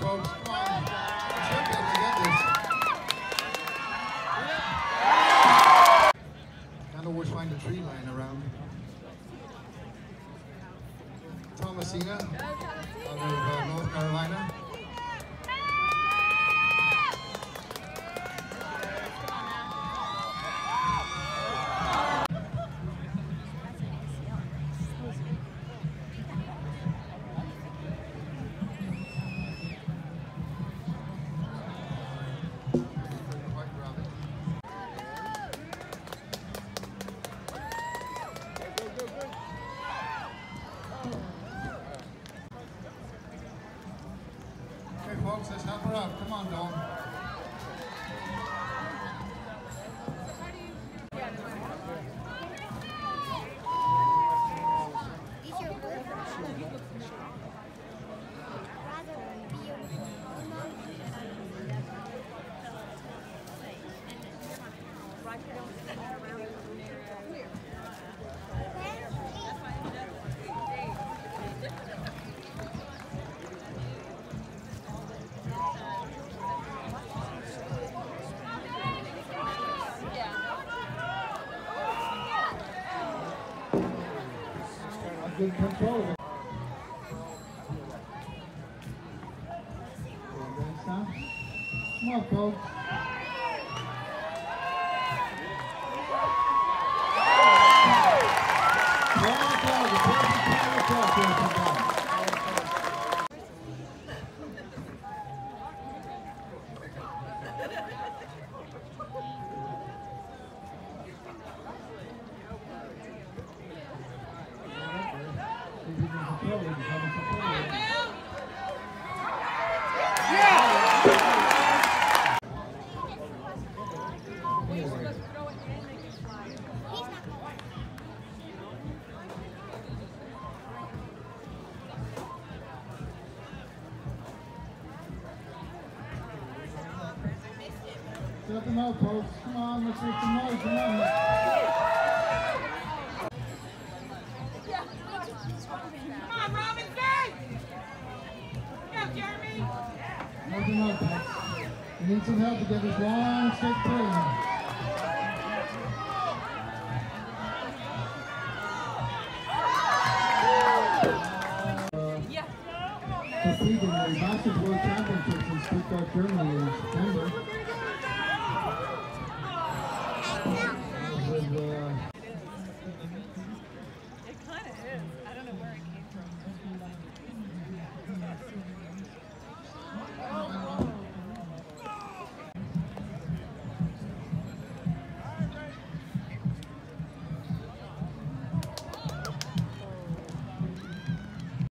Folks. Find a tree lying around. Thomasina out of uh, North Carolina. On, Dawn. Is your Good control of it. Come on, folks. Well done. The Set them out, folks. Come on, let's make some noise. Come on. Come on, Robinson! Go, Jeremy! Help him out, folks. We need some help to get this long stick through. In the Masters World Championships in Stuttgart, Germany in September.